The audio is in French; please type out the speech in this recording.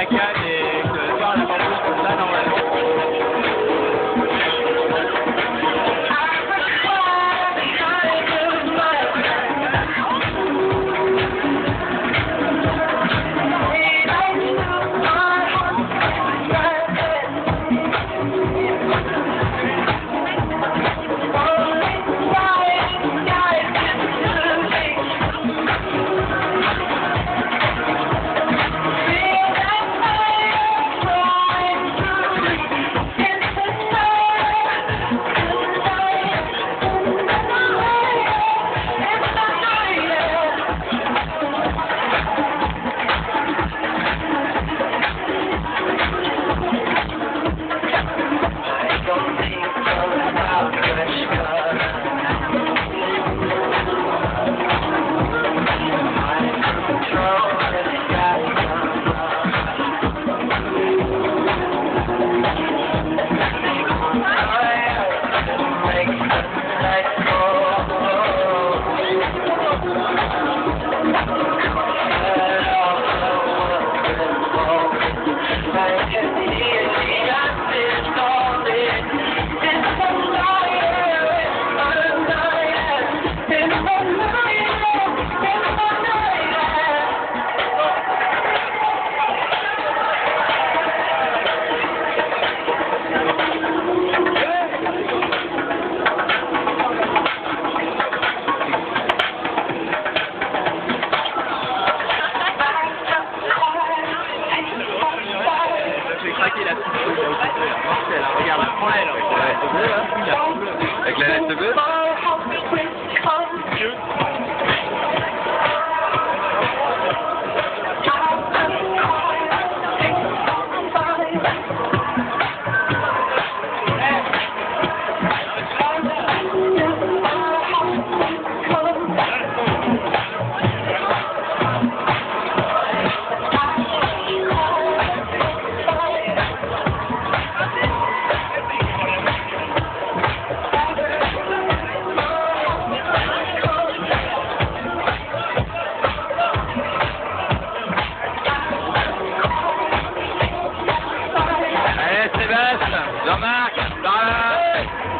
like I did. Right. la touche Marcel, regarde, prends-la, là. Avec la lettre bleue. Sébastien, Jean-Marc, par là.